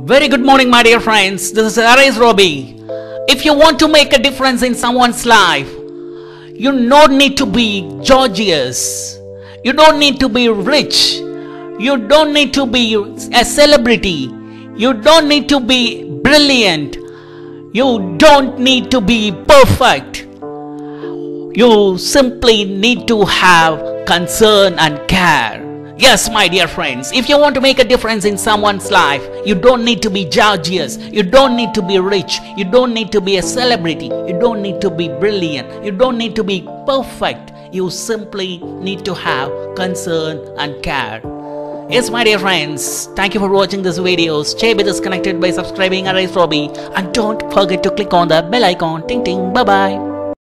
Very good morning, my dear friends. This is Arise Roby. If you want to make a difference in someone's life, you don't need to be Georgious. You don't need to be rich. You don't need to be a celebrity. You don't need to be brilliant. You don't need to be perfect. You simply need to have concern and care. Yes, my dear friends, if you want to make a difference in someone's life, you don't need to be Georgious, you don't need to be rich, you don't need to be a celebrity, you don't need to be brilliant, you don't need to be perfect. You simply need to have concern and care. Yes, my dear friends, thank you for watching this video. Stay with us connected by subscribing Arise Roby and don't forget to click on the bell icon. Ting ting, bye bye.